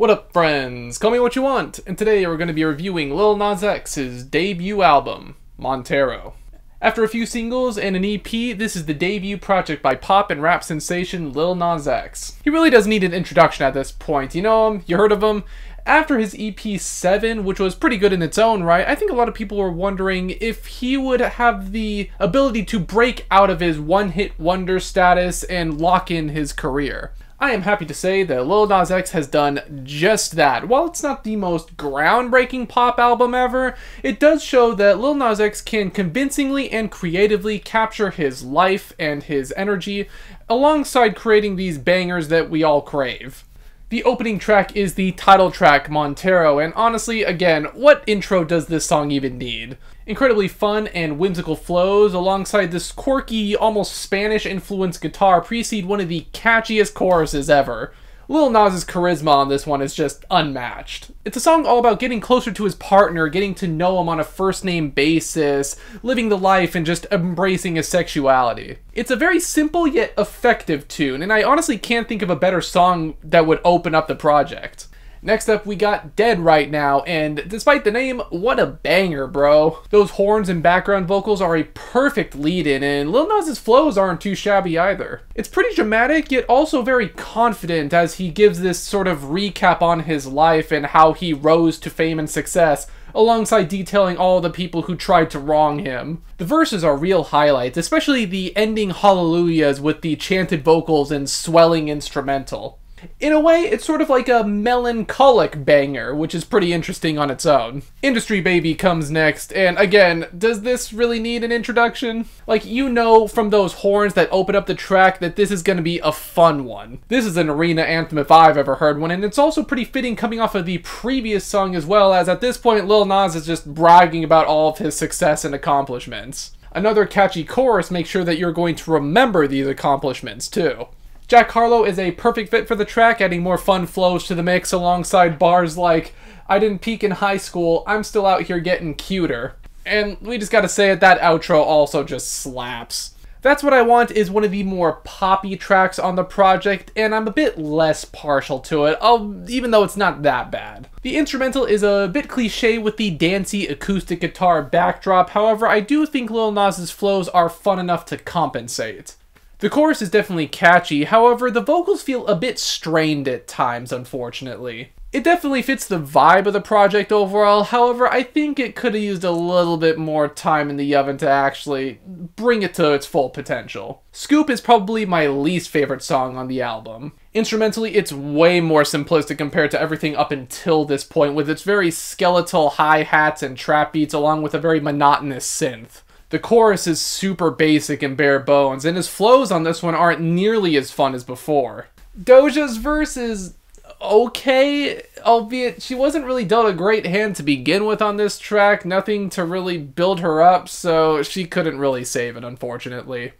What up, friends? Call me what you want, and today we're going to be reviewing Lil Nas X's debut album, Montero. After a few singles and an EP, this is the debut project by pop and rap sensation Lil Nas X. He really does need an introduction at this point. You know him? You heard of him? After his EP 7, which was pretty good in its own right, I think a lot of people were wondering if he would have the ability to break out of his one-hit wonder status and lock in his career. I am happy to say that Lil Nas X has done just that. While it's not the most groundbreaking pop album ever, it does show that Lil Nas X can convincingly and creatively capture his life and his energy alongside creating these bangers that we all crave. The opening track is the title track, Montero, and honestly, again, what intro does this song even need? Incredibly fun and whimsical flows alongside this quirky, almost Spanish-influenced guitar precede one of the catchiest choruses ever. Lil Nas's charisma on this one is just unmatched. It's a song all about getting closer to his partner, getting to know him on a first name basis, living the life, and just embracing his sexuality. It's a very simple yet effective tune, and I honestly can't think of a better song that would open up the project. Next up, we got Dead Right Now, and despite the name, what a banger, bro. Those horns and background vocals are a perfect lead-in, and Lil Nas's flows aren't too shabby either. It's pretty dramatic, yet also very confident as he gives this sort of recap on his life and how he rose to fame and success, alongside detailing all the people who tried to wrong him. The verses are real highlights, especially the ending hallelujahs with the chanted vocals and swelling instrumental. In a way, it's sort of like a melancholic banger, which is pretty interesting on its own. Industry Baby comes next, and again, does this really need an introduction? Like, you know from those horns that open up the track that this is gonna be a fun one. This is an arena anthem if I've ever heard one, and it's also pretty fitting coming off of the previous song as well, as at this point Lil Nas is just bragging about all of his success and accomplishments. Another catchy chorus makes sure that you're going to remember these accomplishments too. Jack Harlow is a perfect fit for the track, adding more fun flows to the mix alongside bars like, I didn't peak in high school, I'm still out here getting cuter. And we just gotta say it, that outro also just slaps. That's what I want is one of the more poppy tracks on the project, and I'm a bit less partial to it, I'll, even though it's not that bad. The instrumental is a bit cliche with the dancey acoustic guitar backdrop, however I do think Lil Nas's flows are fun enough to compensate. The chorus is definitely catchy, however, the vocals feel a bit strained at times, unfortunately. It definitely fits the vibe of the project overall, however, I think it could have used a little bit more time in the oven to actually bring it to its full potential. Scoop is probably my least favorite song on the album. Instrumentally, it's way more simplistic compared to everything up until this point, with its very skeletal hi-hats and trap beats along with a very monotonous synth. The chorus is super basic and bare bones, and his flows on this one aren't nearly as fun as before. Doja's verse is okay, albeit she wasn't really dealt a great hand to begin with on this track, nothing to really build her up, so she couldn't really save it, unfortunately.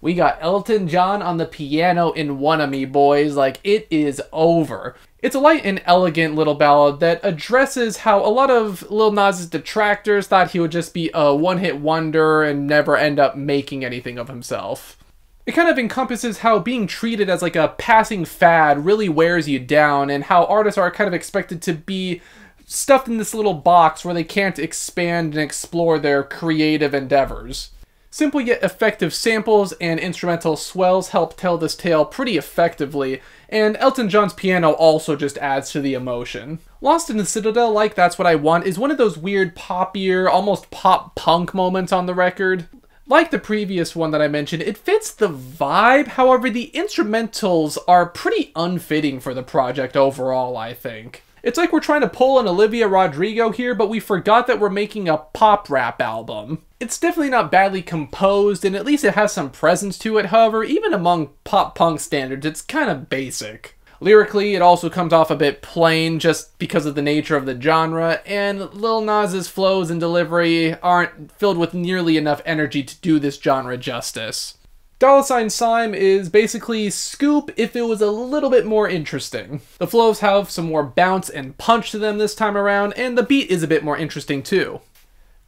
We got Elton John on the piano in One of Me Boys, like, it is over. It's a light and elegant little ballad that addresses how a lot of Lil Nas's detractors thought he would just be a one-hit wonder and never end up making anything of himself. It kind of encompasses how being treated as like a passing fad really wears you down and how artists are kind of expected to be stuffed in this little box where they can't expand and explore their creative endeavors. Simple yet effective samples and instrumental swells help tell this tale pretty effectively, and Elton John's piano also just adds to the emotion. Lost in the Citadel, like That's What I Want, is one of those weird poppier, almost pop-punk moments on the record. Like the previous one that I mentioned, it fits the vibe, however the instrumentals are pretty unfitting for the project overall, I think. It's like we're trying to pull an Olivia Rodrigo here, but we forgot that we're making a pop rap album. It's definitely not badly composed, and at least it has some presence to it, however, even among pop punk standards, it's kind of basic. Lyrically, it also comes off a bit plain just because of the nature of the genre, and Lil Nas's flows and delivery aren't filled with nearly enough energy to do this genre justice. Dolla Sign Slime is basically Scoop if it was a little bit more interesting. The flows have some more bounce and punch to them this time around, and the beat is a bit more interesting too.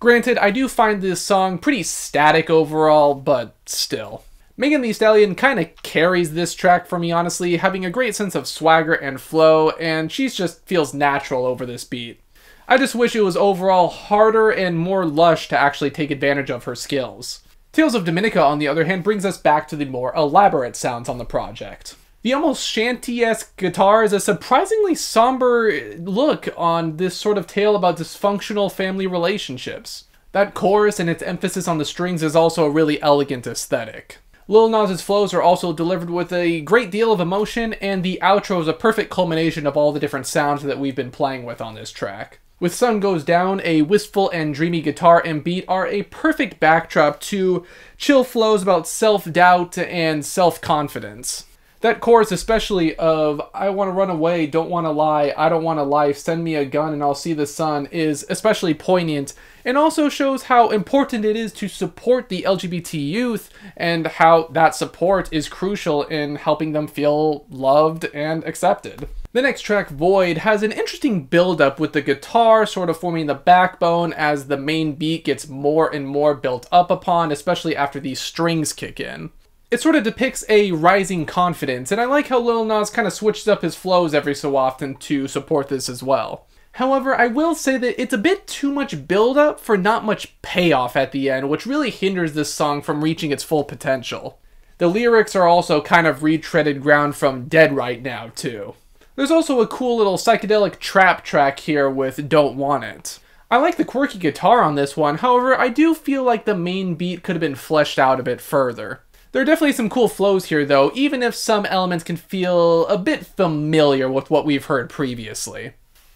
Granted, I do find this song pretty static overall, but still. Megan Thee Stallion kind of carries this track for me, honestly, having a great sense of swagger and flow, and she just feels natural over this beat. I just wish it was overall harder and more lush to actually take advantage of her skills. Tales of Dominica, on the other hand, brings us back to the more elaborate sounds on the project. The almost shanty-esque guitar is a surprisingly somber look on this sort of tale about dysfunctional family relationships. That chorus and its emphasis on the strings is also a really elegant aesthetic. Lil Nas's flows are also delivered with a great deal of emotion, and the outro is a perfect culmination of all the different sounds that we've been playing with on this track. With Sun Goes Down, a wistful and dreamy guitar and beat are a perfect backdrop to chill flows about self-doubt and self-confidence. That chorus, especially of I want to run away, don't want to lie, I don't want a life, send me a gun and I'll see the sun, is especially poignant and also shows how important it is to support the LGBT youth and how that support is crucial in helping them feel loved and accepted. The next track, Void, has an interesting build-up with the guitar sort of forming the backbone as the main beat gets more and more built up upon, especially after these strings kick in. It sort of depicts a rising confidence, and I like how Lil Nas kind of switches up his flows every so often to support this as well. However, I will say that it's a bit too much build up for not much payoff at the end, which really hinders this song from reaching its full potential. The lyrics are also kind of retreaded ground from Dead Right Now, too. There's also a cool little psychedelic trap track here with Don't Want It. I like the quirky guitar on this one, however, I do feel like the main beat could have been fleshed out a bit further. There are definitely some cool flows here though, even if some elements can feel a bit familiar with what we've heard previously.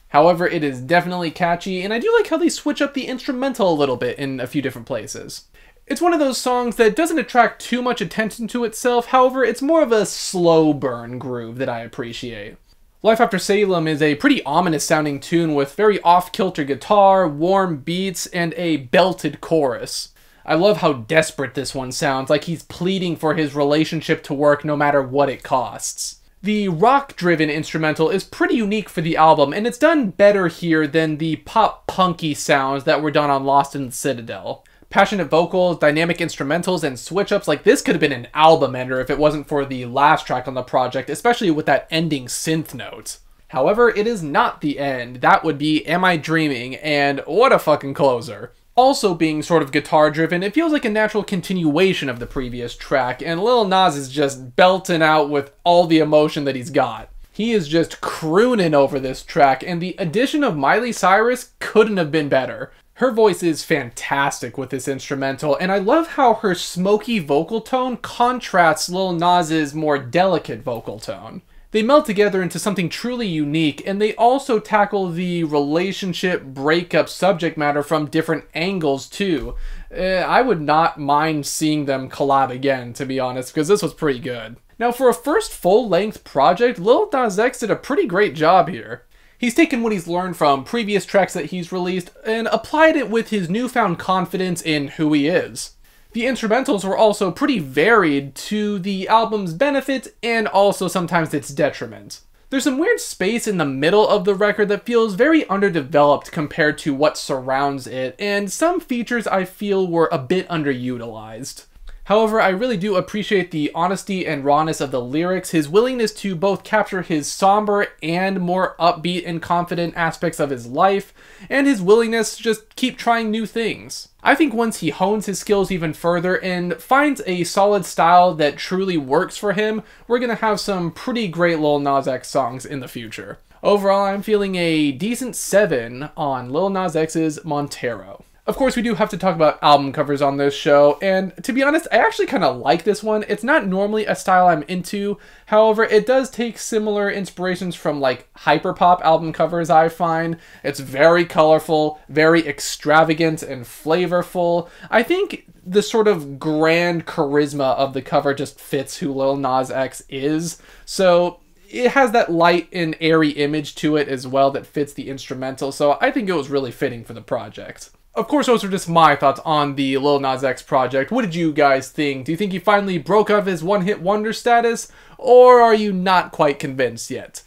However, it is definitely catchy, and I do like how they switch up the instrumental a little bit in a few different places. It's one of those songs that doesn't attract too much attention to itself, however, it's more of a slow burn groove that I appreciate. Life After Salem is a pretty ominous sounding tune with very off-kilter guitar, warm beats, and a belted chorus. I love how desperate this one sounds, like he's pleading for his relationship to work no matter what it costs. The rock-driven instrumental is pretty unique for the album, and it's done better here than the pop-punky sounds that were done on Lost in the Citadel. Passionate vocals, dynamic instrumentals, and switch-ups like this could have been an album ender if it wasn't for the last track on the project, especially with that ending synth note. However, it is not the end. That would be Am I Dreaming, and what a fucking closer also being sort of guitar driven, it feels like a natural continuation of the previous track, and Lil Nas is just belting out with all the emotion that he's got. He is just crooning over this track, and the addition of Miley Cyrus couldn't have been better. Her voice is fantastic with this instrumental, and I love how her smoky vocal tone contrasts Lil Nas's more delicate vocal tone. They meld together into something truly unique, and they also tackle the relationship breakup subject matter from different angles, too. Uh, I would not mind seeing them collab again, to be honest, because this was pretty good. Now, for a first full-length project, Lil Nas X did a pretty great job here. He's taken what he's learned from previous tracks that he's released and applied it with his newfound confidence in who he is. The instrumentals were also pretty varied to the album's benefit and also sometimes its detriment. There's some weird space in the middle of the record that feels very underdeveloped compared to what surrounds it, and some features I feel were a bit underutilized. However, I really do appreciate the honesty and rawness of the lyrics, his willingness to both capture his somber and more upbeat and confident aspects of his life, and his willingness to just keep trying new things. I think once he hones his skills even further and finds a solid style that truly works for him, we're gonna have some pretty great Lil Nas X songs in the future. Overall, I'm feeling a decent 7 on Lil Nas X's Montero. Of course, we do have to talk about album covers on this show, and to be honest, I actually kind of like this one. It's not normally a style I'm into, however, it does take similar inspirations from like hyperpop album covers, I find. It's very colorful, very extravagant and flavorful. I think the sort of grand charisma of the cover just fits who Lil Nas X is, so it has that light and airy image to it as well that fits the instrumental, so I think it was really fitting for the project. Of course, those are just my thoughts on the Lil Nas X project. What did you guys think? Do you think he finally broke out of his one-hit wonder status? Or are you not quite convinced yet?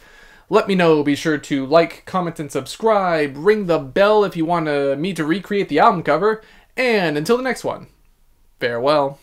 Let me know. Be sure to like, comment, and subscribe. Ring the bell if you want me to recreate the album cover. And until the next one, farewell.